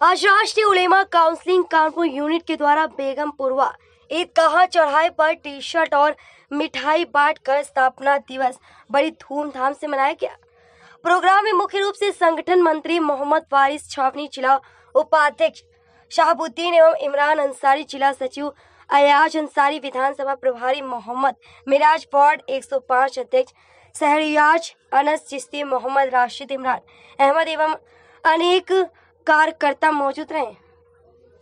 आज राष्ट्रीय उलेमा counselling Kanpur unit के द्वारा बेगम पुरवा ईदगाह चौराहे पर टी शर्ट और मिठाई बांटकर स्थापना दिवस। बड़ी धूमधाम से मनाया गया। प्रोग्राम में मुख्य रूप से संगठन मंत्री मोहम्मद वारिस छावनी, जिला उपाध्यक्ष शाहबुद्दीन एवं इमरान अंसारी, जिला सचिव अयाज अंसारी, विधानसभा प्रभारी मोहम्मद मिराज, वार्ड 105 अध्यक्ष सहरियाज, अनस चिश्ती मोहम्मद राशिद इमरान, अहमद एवं अनेक कार्यकर्ता मौजूद रहे।